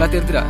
நல்லா தெரித்துடா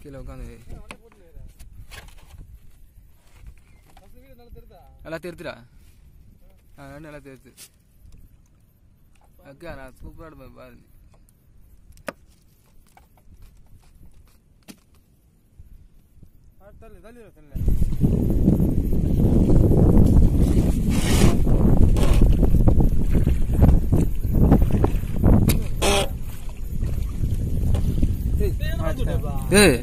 கீழே உட்காந்து நல்லா தெரித்துடா ஆ நல்லா தெரித்து அக்கா நான் சூப்பராக இருப்பேன் பாரு தள்ளு தள்ளி தள்ளு ஏய்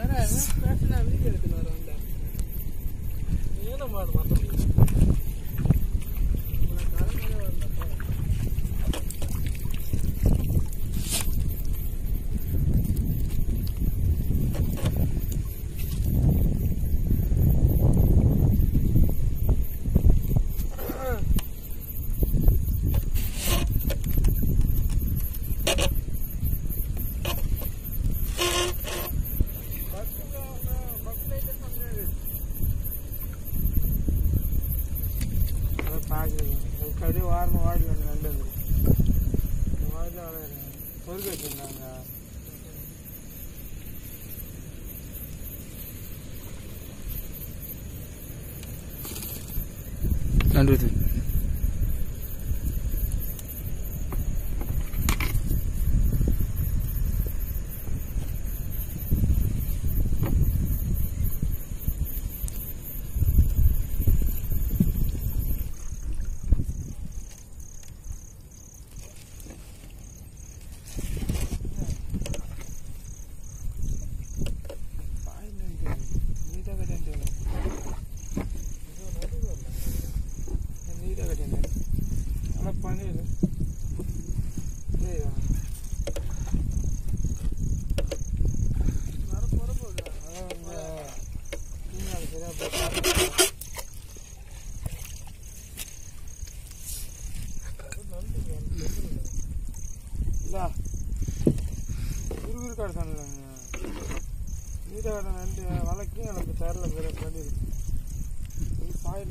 வேற வீடியோ எடுத்துன்னு வரோம்ல ஏன மாடு மாத்த அப்படியே வாரமாக வாடி வந்து நல்லது இந்த வாடியில் வளையிறேன் பொறுக்க வச்சுருந்தாங்க. நன்றி குறுகுறுக்காடு சொன்னாங்க நீட்டாக நண்டு வழக்கி எனக்கு சேரில் பேர பண்ணிடு இது பாயில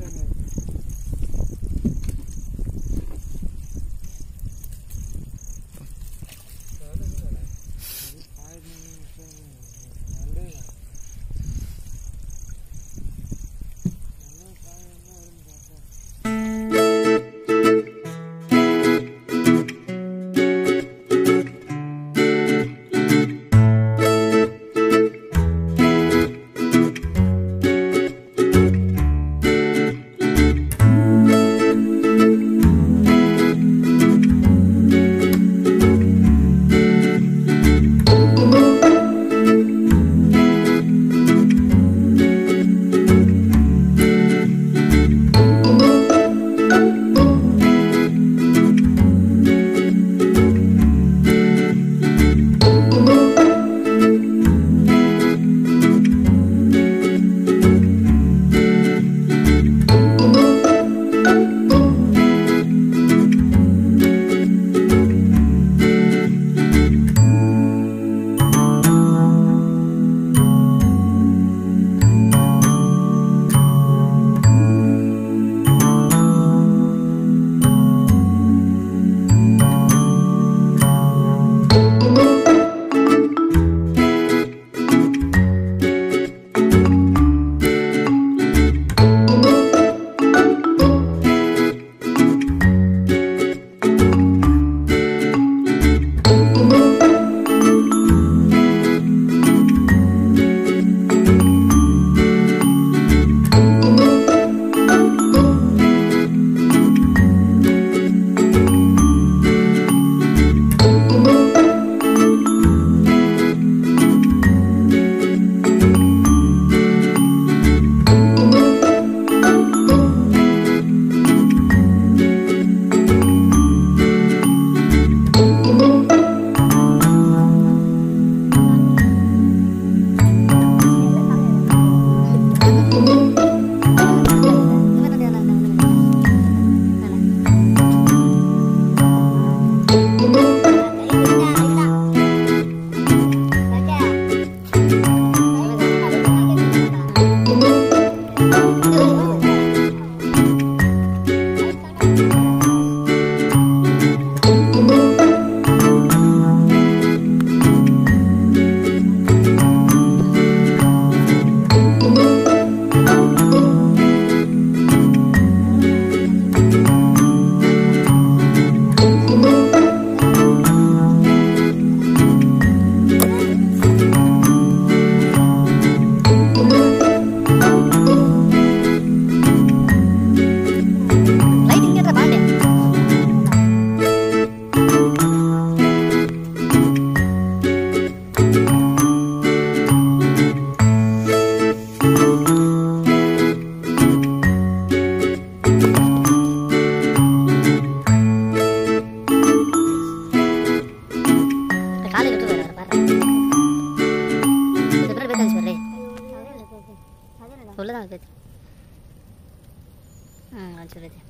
कहाँ गए हाँ चले थे